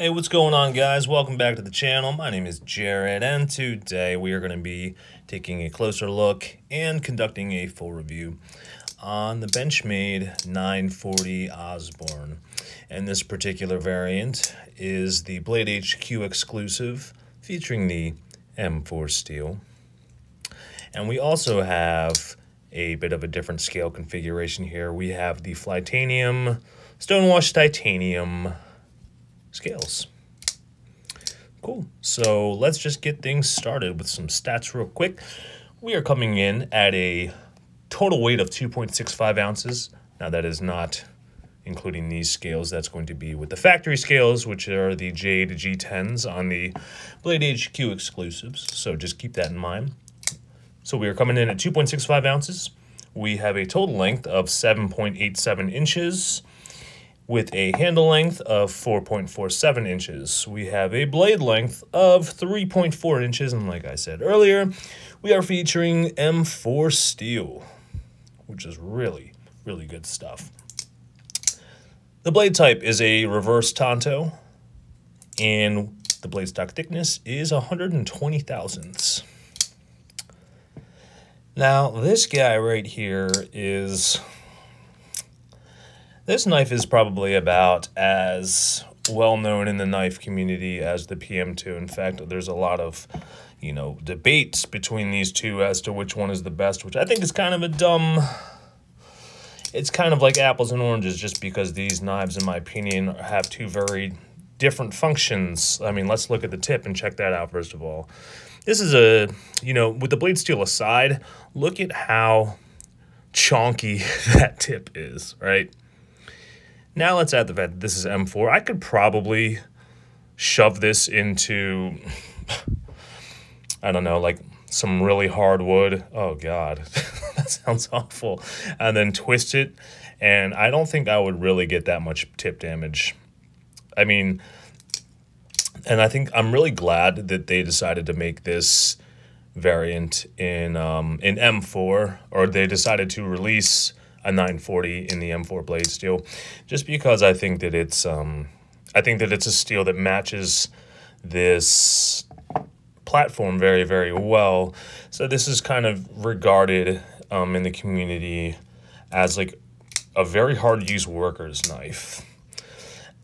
Hey, what's going on, guys? Welcome back to the channel. My name is Jared, and today we are going to be taking a closer look and conducting a full review on the Benchmade 940 Osborne. And this particular variant is the Blade HQ exclusive featuring the M4 steel. And we also have a bit of a different scale configuration here. We have the Flytanium Stonewash Titanium scales. Cool. So let's just get things started with some stats real quick. We are coming in at a total weight of 2.65 ounces. Now that is not including these scales. That's going to be with the factory scales, which are the J to G10s on the Blade HQ exclusives. So just keep that in mind. So we are coming in at 2.65 ounces. We have a total length of 7.87 inches with a handle length of 4.47 inches. We have a blade length of 3.4 inches, and like I said earlier, we are featuring M4 steel, which is really, really good stuff. The blade type is a reverse tanto, and the blade stock thickness is 120 thousandths. Now, this guy right here is this knife is probably about as well known in the knife community as the PM2. In fact, there's a lot of, you know, debates between these two as to which one is the best, which I think is kind of a dumb it's kind of like apples and oranges just because these knives, in my opinion, have two very different functions. I mean, let's look at the tip and check that out first of all. This is a, you know, with the blade steel aside, look at how chonky that tip is, right? Now let's add the fact that this is M4. I could probably shove this into, I don't know, like some really hard wood. Oh God, that sounds awful. And then twist it. And I don't think I would really get that much tip damage. I mean, and I think I'm really glad that they decided to make this variant in um, in M4, or they decided to release a 940 in the M4 blade steel, just because I think that it's um, I think that it's a steel that matches this platform very very well. So this is kind of regarded um, in the community as like a very hard use worker's knife.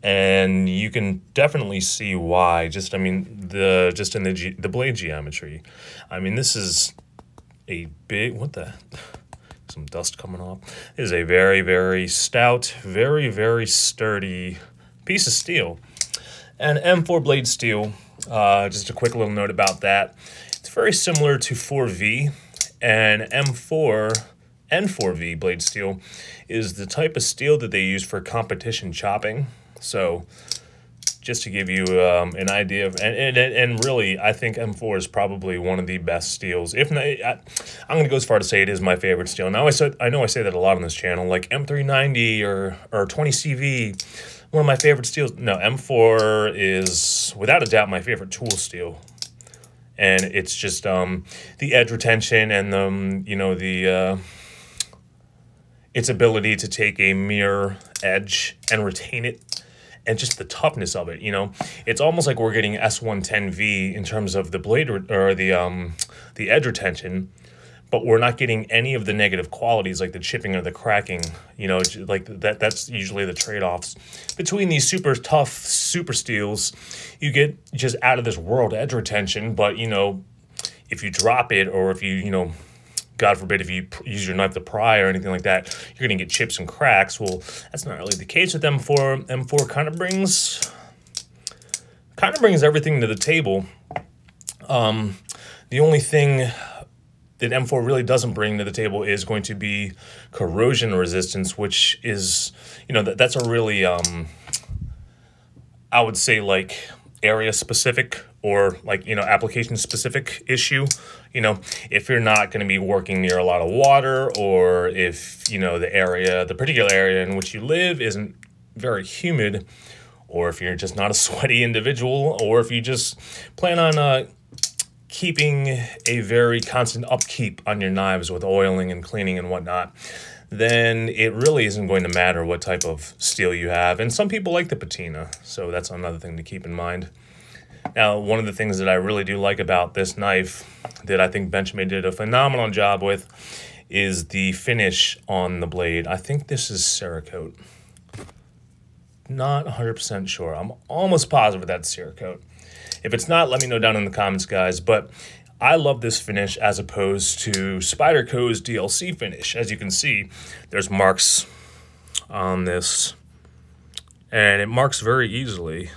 And you can definitely see why. Just I mean the just in the G, the blade geometry. I mean this is a big what the some dust coming off. It is a very, very stout, very, very sturdy piece of steel. And M4 blade steel, uh, just a quick little note about that. It's very similar to 4V, and M4 and 4V blade steel is the type of steel that they use for competition chopping. So just to give you um, an idea of, and, and, and really, I think M4 is probably one of the best steels. If not, I, am going to go as far to say it is my favorite steel. Now, I said I know I say that a lot on this channel, like M390 or, or 20CV, one of my favorite steels. No, M4 is without a doubt my favorite tool steel. And it's just um, the edge retention and the, um, you know, the, uh, its ability to take a mirror edge and retain it and just the toughness of it. You know, it's almost like we're getting S110V in terms of the blade or the um the edge retention, but we're not getting any of the negative qualities like the chipping or the cracking. You know, like that. That's usually the trade offs between these super tough super steels. You get just out of this world edge retention, but you know, if you drop it or if you you know God forbid, if you use your knife to pry or anything like that, you're going to get chips and cracks. Well, that's not really the case with M4. M4 kind of brings kind of brings everything to the table. Um, the only thing that M4 really doesn't bring to the table is going to be corrosion resistance, which is, you know, that, that's a really, um, I would say like area specific or like, you know, application specific issue. You know, if you're not going to be working near a lot of water or if, you know, the area, the particular area in which you live isn't very humid or if you're just not a sweaty individual or if you just plan on uh, keeping a very constant upkeep on your knives with oiling and cleaning and whatnot, then it really isn't going to matter what type of steel you have. And some people like the patina, so that's another thing to keep in mind. Now, one of the things that I really do like about this knife that I think Benchmade did a phenomenal job with is the finish on the blade. I think this is Cerakote. Not 100% sure. I'm almost positive that's Cerakote. If it's not, let me know down in the comments, guys. But I love this finish as opposed to Spyderco's DLC finish. As you can see, there's marks on this, and it marks very easily.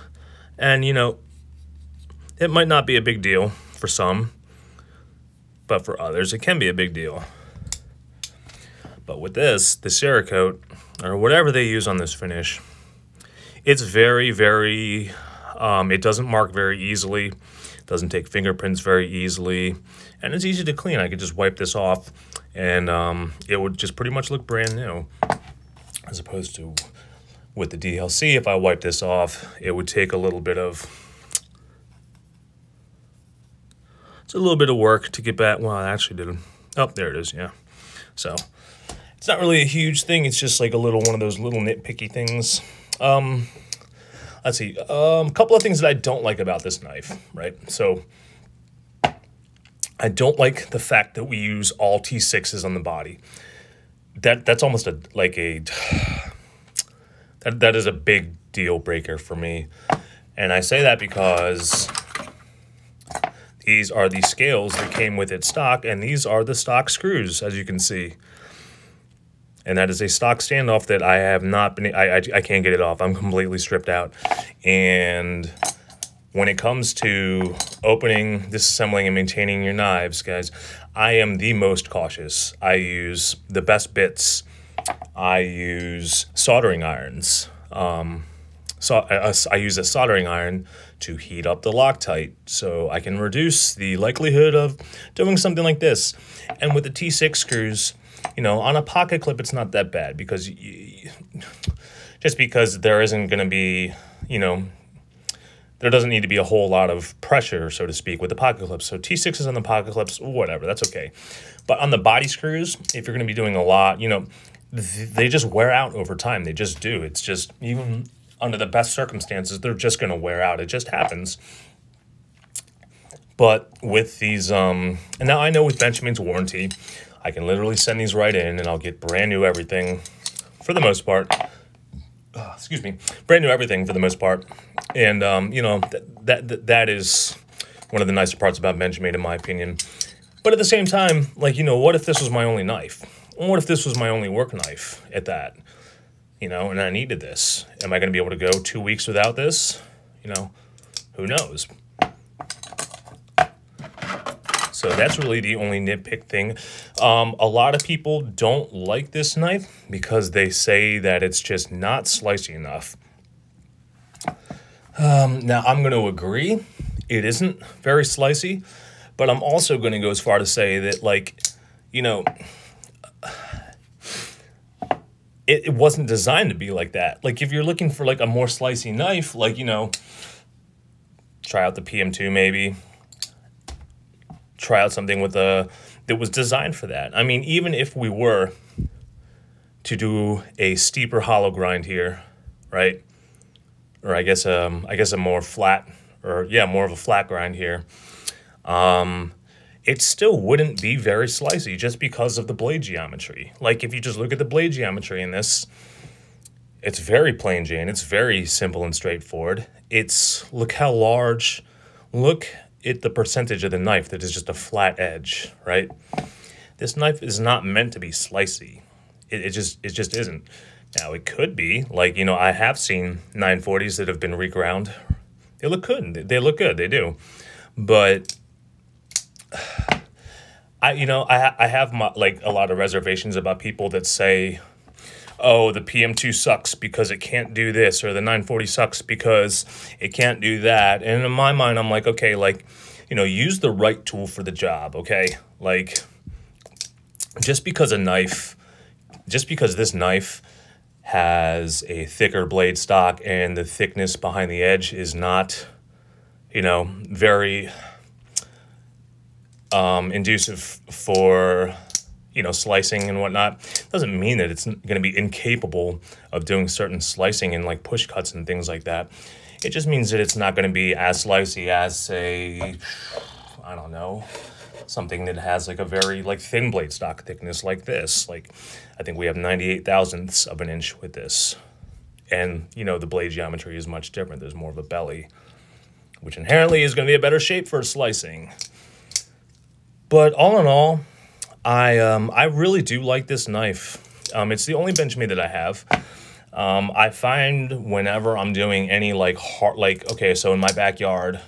And, you know, it might not be a big deal for some, but for others, it can be a big deal. But with this, the Cerakote, or whatever they use on this finish, it's very, very, um, it doesn't mark very easily, doesn't take fingerprints very easily, and it's easy to clean. I could just wipe this off, and um, it would just pretty much look brand new, as opposed to with the DLC, if I wipe this off, it would take a little bit of It's a little bit of work to get back. Well, I actually did. Oh, there it is. Yeah. So it's not really a huge thing. It's just like a little one of those little nitpicky things. Um, let's see. Um, a couple of things that I don't like about this knife, right? So I don't like the fact that we use all T6s on the body. That that's almost a like a that that is a big deal breaker for me. And I say that because these are the scales that came with its stock, and these are the stock screws, as you can see. And that is a stock standoff that I have not been, I, I, I can't get it off. I'm completely stripped out. And when it comes to opening, disassembling, and maintaining your knives, guys, I am the most cautious. I use the best bits. I use soldering irons. Um, so I, I use a soldering iron to heat up the Loctite so I can reduce the likelihood of doing something like this. And with the T6 screws, you know, on a pocket clip, it's not that bad because you, just because there isn't going to be, you know, there doesn't need to be a whole lot of pressure, so to speak, with the pocket clips. So T6s on the pocket clips, whatever, that's okay. But on the body screws, if you're going to be doing a lot, you know, they just wear out over time. They just do. It's just even mm-hmm. Under the best circumstances, they're just going to wear out. It just happens. But with these, um, and now I know with Benchmade's warranty, I can literally send these right in and I'll get brand new everything for the most part. Uh, excuse me, brand new everything for the most part. And, um, you know, th that, th that is one of the nicer parts about Benchmade, in my opinion. But at the same time, like, you know, what if this was my only knife? What if this was my only work knife at that? You know, and I needed this. Am I going to be able to go two weeks without this? You know, who knows? So that's really the only nitpick thing. Um, a lot of people don't like this knife because they say that it's just not slicey enough. Um, now, I'm going to agree. It isn't very slicey, but I'm also going to go as far to say that, like, you know, it, it wasn't designed to be like that. Like if you're looking for like a more slicey knife, like, you know, try out the PM2 maybe. Try out something with a that was designed for that. I mean, even if we were to do a steeper hollow grind here, right? Or I guess um I guess a more flat or yeah, more of a flat grind here. Um it still wouldn't be very slicey just because of the blade geometry. Like if you just look at the blade geometry in this, it's very plain Jane. It's very simple and straightforward. It's, look how large, look at the percentage of the knife that is just a flat edge, right? This knife is not meant to be slicey. It, it just, it just isn't. Now it could be, like, you know, I have seen 940s that have been reground. They look good. They look good. They do. But I you know I I have my, like a lot of reservations about people that say, oh the PM2 sucks because it can't do this or the 940 sucks because it can't do that. And in my mind, I'm like, okay, like you know, use the right tool for the job. Okay, like just because a knife, just because this knife has a thicker blade stock and the thickness behind the edge is not, you know, very um, inducive for you know, slicing and whatnot, doesn't mean that it's going to be incapable of doing certain slicing and like push cuts and things like that. It just means that it's not going to be as slicey as, say, I don't know, something that has like a very like thin blade stock thickness like this. Like I think we have 98 thousandths of an inch with this. And, you know, the blade geometry is much different. There's more of a belly, which inherently is going to be a better shape for slicing. But all in all, I um, I really do like this knife. Um, it's the only Benchmade that I have. Um, I find whenever I'm doing any like hard, like, okay, so in my backyard,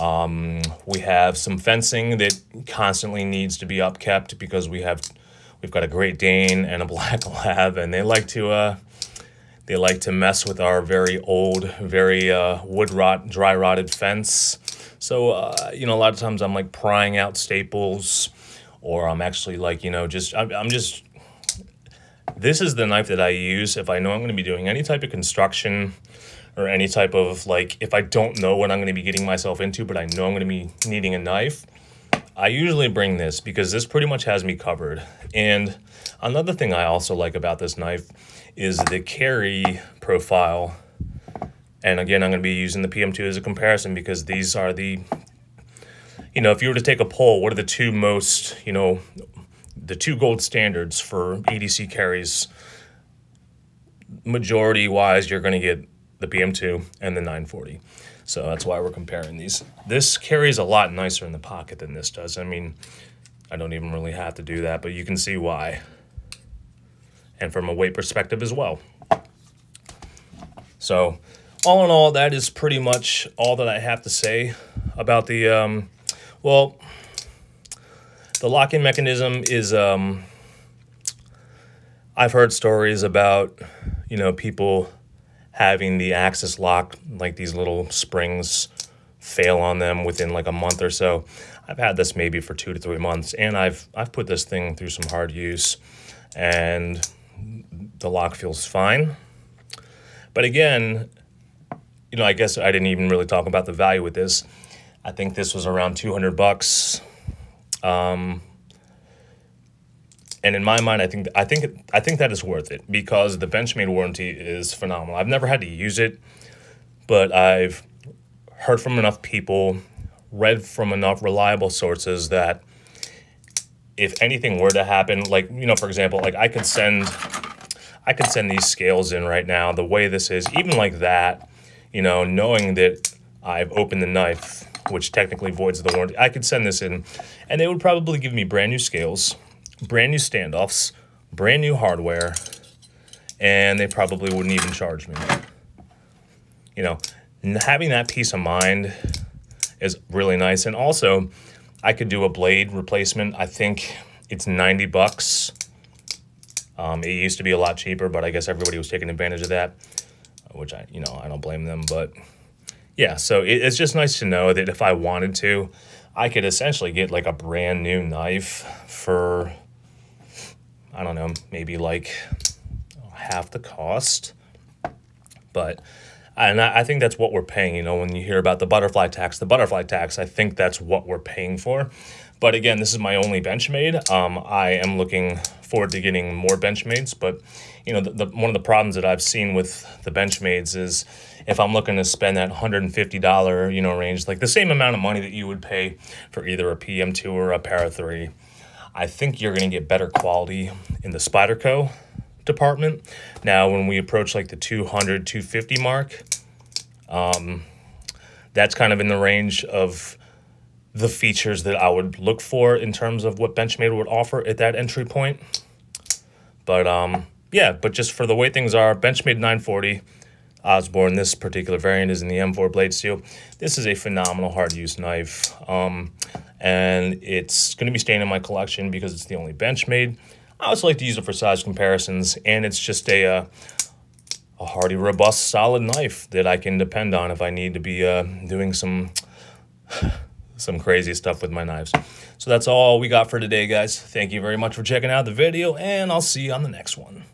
um, we have some fencing that constantly needs to be upkept because we have, we've got a Great Dane and a Black Lab and they like to, uh, they like to mess with our very old, very uh, wood rot, dry rotted fence. So, uh, you know, a lot of times I'm like prying out staples or I'm actually like, you know, just, I'm, I'm just this is the knife that I use if I know I'm going to be doing any type of construction or any type of like, if I don't know what I'm going to be getting myself into, but I know I'm going to be needing a knife, I usually bring this because this pretty much has me covered. And another thing I also like about this knife is the carry profile. And again, I'm going to be using the PM2 as a comparison because these are the, you know, if you were to take a poll, what are the two most, you know, the two gold standards for EDC carries. Majority wise, you're going to get the PM2 and the 940. So that's why we're comparing these. This carries a lot nicer in the pocket than this does. I mean, I don't even really have to do that, but you can see why. And from a weight perspective as well. So all in all, that is pretty much all that I have to say about the, um, well, the locking mechanism is, um, I've heard stories about, you know, people having the axis lock, like these little springs fail on them within like a month or so. I've had this maybe for two to three months, and I've I've put this thing through some hard use, and the lock feels fine. But again, you know, I guess I didn't even really talk about the value with this. I think this was around 200 bucks um, and in my mind, I think I think I think that is worth it because the Benchmade warranty is phenomenal. I've never had to use it, but I've heard from enough people, read from enough reliable sources that if anything were to happen, like you know, for example, like I could send I could send these scales in right now. The way this is, even like that, you know, knowing that I've opened the knife which technically voids the warranty. I could send this in, and they would probably give me brand new scales, brand new standoffs, brand new hardware, and they probably wouldn't even charge me. You know, having that peace of mind is really nice. And also, I could do a blade replacement. I think it's 90 bucks. Um, it used to be a lot cheaper, but I guess everybody was taking advantage of that, which I, you know, I don't blame them, but yeah, so it, it's just nice to know that if I wanted to, I could essentially get like a brand new knife for, I don't know, maybe like half the cost. But, and I, I think that's what we're paying, you know, when you hear about the butterfly tax, the butterfly tax, I think that's what we're paying for. But again, this is my only Benchmade. Um, I am looking forward to getting more Benchmades, but you know, the, the, one of the problems that I've seen with the Benchmades is if I'm looking to spend that $150, you know, range, like the same amount of money that you would pay for either a PM2 or a Para 3, I think you're going to get better quality in the Spyderco department. Now, when we approach like the 200, 250 mark, um, that's kind of in the range of the features that I would look for in terms of what Benchmade would offer at that entry point. But um, yeah, but just for the way things are, Benchmade 940, Osborne. This particular variant is in the M4 blade steel. This is a phenomenal hard use knife. Um, and it's going to be staying in my collection because it's the only Benchmade. I also like to use it for size comparisons, and it's just a, uh, a hardy, robust, solid knife that I can depend on if I need to be uh, doing some some crazy stuff with my knives. So that's all we got for today, guys. Thank you very much for checking out the video, and I'll see you on the next one.